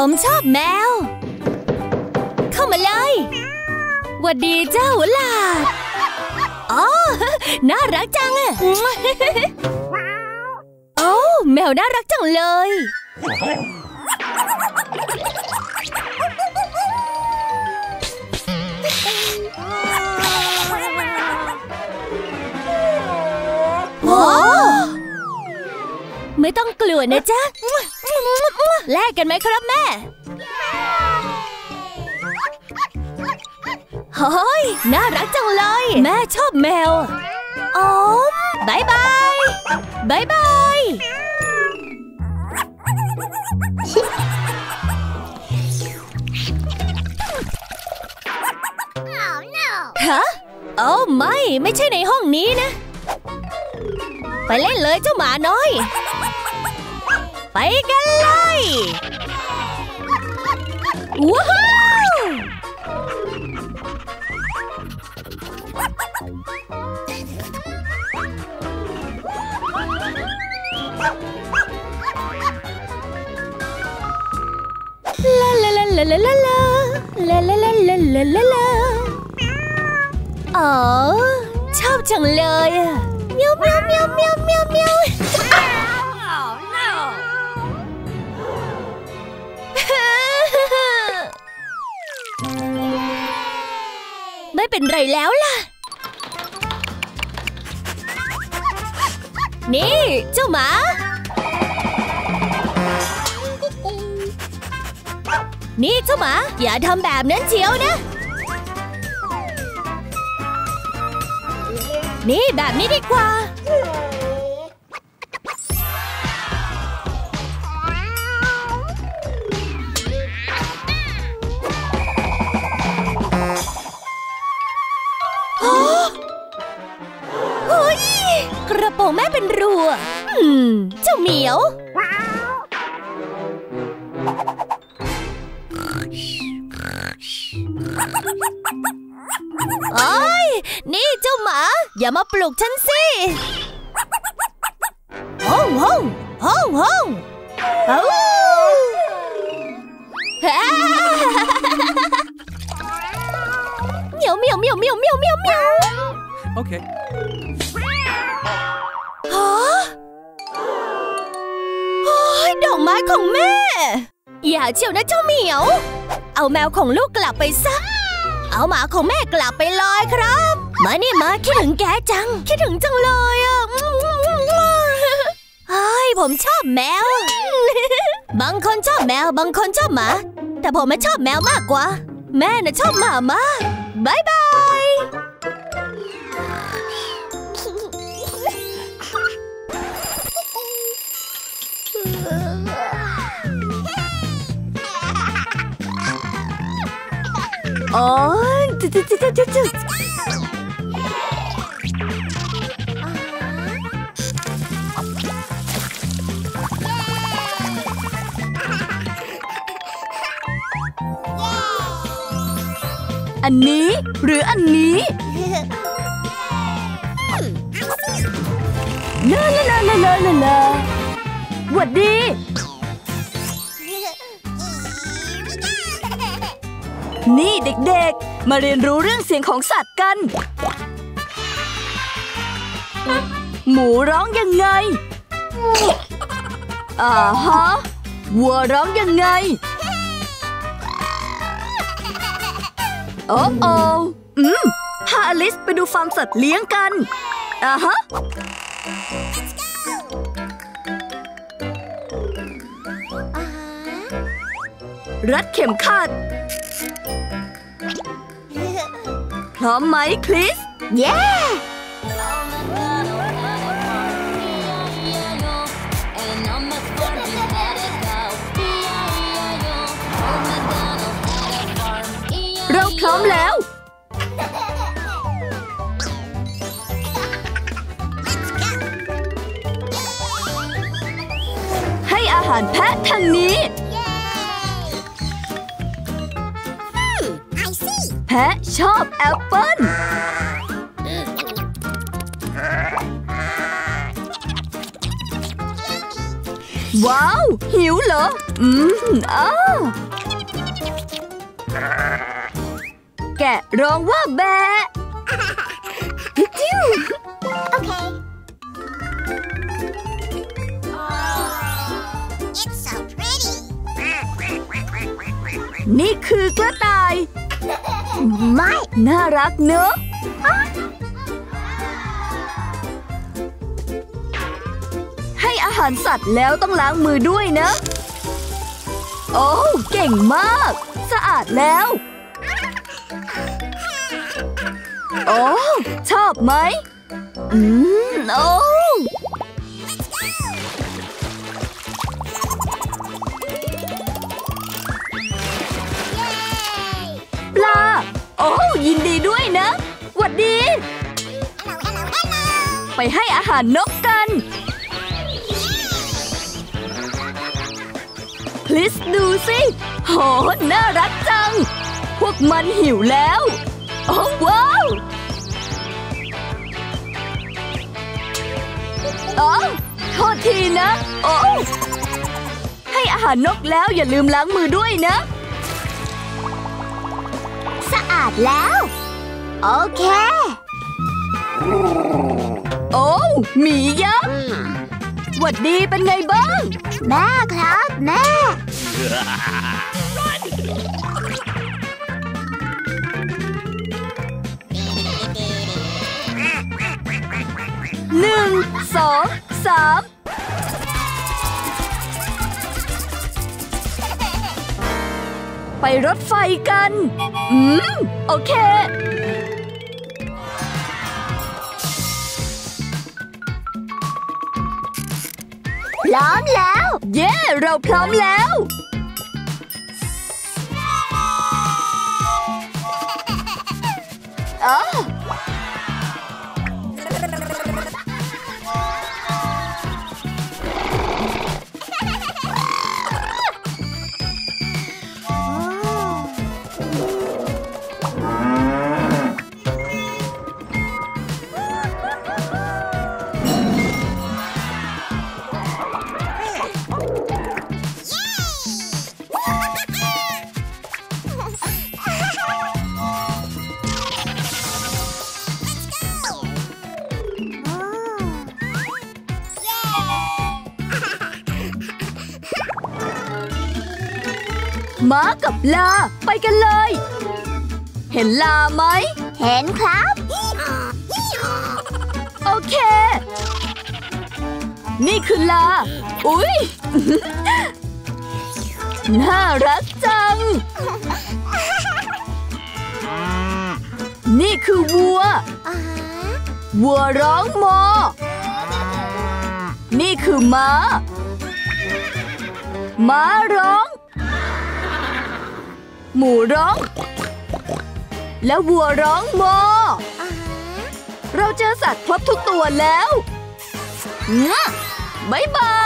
ผมชอบแมว เข้ามาเลยวัดดีเจ้าหลาดอ๋อ น่ารักจังอะโอ้แมวน่ารักจังเลย โอ้ ไม่ต้องกลัวนะจ๊ะ แลกกันไหมครับแม่เฮ้ยน่ารักจังเลย แม่ชอบแมวอ๋อ bye bye bye bye ฮะโอ้ไม่ ไม่ใช่ในห้องนี้นะ ไปเล่นเลยเจ้าหมาน้อย ไปกันเลยว้าวลาลาลาลาลาลาลาลาลาลาลาลาลาลาอ๋อชอบจังเลยอะเมียวเมียวเมียวเมียวเมียวเมียว เป็นไรแล้วล่ะ นี่ เจ้าหมานี่เจ้าหมา อย่าทำแบบนั้นเชียวนะ นี่แบบนี้ดีกว่า กระโปรงแม่เป็นรูอะอืม เจ้าเหมียว โอ้ย นี่เจ้าหมา อย่ามาปลุกฉันสิห้องห้องห้องห้องเอาเหมียวเหมียวเหมียวเหมียวเหมียวเหมียวเหมียว Okay. ฮะ โอ้ยดอกไม้ของแม่ อย่าเชียวนะเจ้าเหมียว เอาแมวของลูกกลับไปซะ เอาหมาของแม่กลับไปเลยครับ มานี่มาคิดถึงแกจัง คิดถึงจังเลยอะเฮ้ยผมชอบแมว บางคนชอบแมว บางคนชอบหมา แต่ผมไม่ชอบแมวมากกว่า แม่น่ะชอบหมามากบายบาย อันนี้หรืออันนี้ลาลาลาลาลาลาลาหวัดดีนี่เด็กๆ มาเรียนรู้เรื่องเสียงของสัตว์กัน หมูร้องยังไง อ่าฮะ วัวร้องยังไง โอ้โออืม พาอลิสไปดูฟาร์มสัตว์เลี้ยงกัน อ่าฮะรัดเข็มขัด ร้อมไหมคริส เย้เราพร้อมแล้ว ให้อาหารแพะทางนี้ะชอบแอปเปิ้ลว้าว หิวเหรอ อืมอ้าแกะร้องว่าแบะจิ้ว It's so pretty. นี่คือกระต่าย ไม่ น่ารักเนอะให้อาหารสัตว์แล้วต้องล้างมือด้วยนะ โอ้เก่งมาก สะอาดแล้ว โอ้ชอบไหม อืม โอ้ ไปให้อาหารนกกัน พลิสดูสิโหน่ารักจัง พวกมันหิวแล้ว โอ้ว้าวโอ้โทษทีนะ โอ้ให้อาหารนกแล้วอย่าลืมล้างมือด้วยนะ สะอาดแล้ว โอเค หมียักษ์หวัดดีเป็นไงบ้าง แม่ครับแม่ หนึ่งสองสามไปรถไฟกัน อืม โอเค ร้อมแล้ว เย้ เราพร้อมแล้ว โอ้ ม้ากับลา ไปกันเลย เห็นลาไหม เห็นครับ โอเค นี่คือลา อุ๊ย น่ารักจัง นี่คือวัวอ่าฮะวัวร้องมอนี่คือม้า ม้าร้อง หมูร้อง และวัวร้องมออ่าฮะเราเจอสัตว์ครบทุกตัวแล้วงะบายบาย